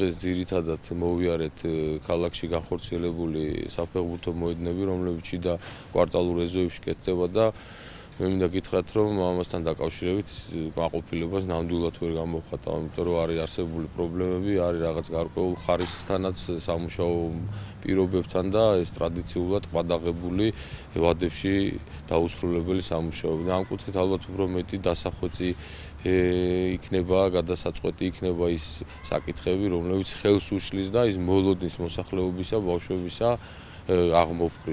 ეს ძირითადად მოვიარეთ ქალაქში განხორციელებული საფეხბურთო მოედნები, რომლებიც და კვარტალურ ეზოებში კეთდება და მე მინდა გითხრათ, რომ ამასთან დაკავშირებით გაყოფილებას ნამდვილად ვერ გამოვხატავ, იმიტომ რომ არის არსებული პრობლემები, არის რაღაც გარკვეულ ხარისხთანაც სამუშაო პირობებთან და ეს ტრადიციულად ყადაღებული ვადებში დაუსრულებელი სამუშაოები. და ამ კუთხით ალბათ უფრო მეტი დასახვეწი იქნება, გადასაწყვეტი იქნება ის საკითხები, რომლებიც ხელს უშლის და ის მოლოდინის მოსახლეობისა, ბავშვებისა აღმოფხრი